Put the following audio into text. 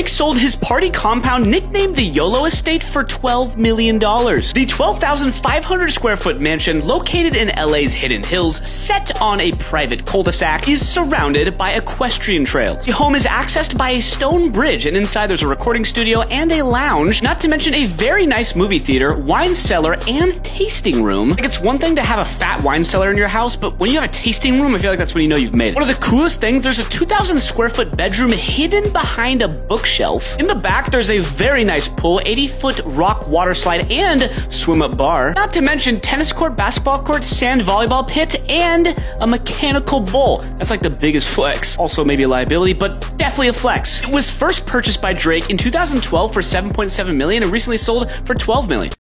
Drake sold his party compound nicknamed the YOLO Estate for $12 million. The 12,500 square foot mansion located in LA's Hidden Hills, set on a private cul-de-sac, is surrounded by equestrian trails. The home is accessed by a stone bridge, and inside there's a recording studio and a lounge, not to mention a very nice movie theater, wine cellar, and tasting room. Like, it's one thing to have a fat wine cellar in your house, but when you have a tasting room, I feel like that's when you know you've made it. One of the coolest things, there's a 2,000 square foot bedroom hidden behind a bookshelf. In the back, there's a very nice pool, 80 foot rock water slide, and swim up bar. Not to mention tennis court, basketball court, sand volleyball pit, and a mechanical bull. That's like the biggest flex. Also, maybe a liability, but definitely a flex. It was first purchased by Drake in 2012 for 7.7 million and recently sold for 12 million.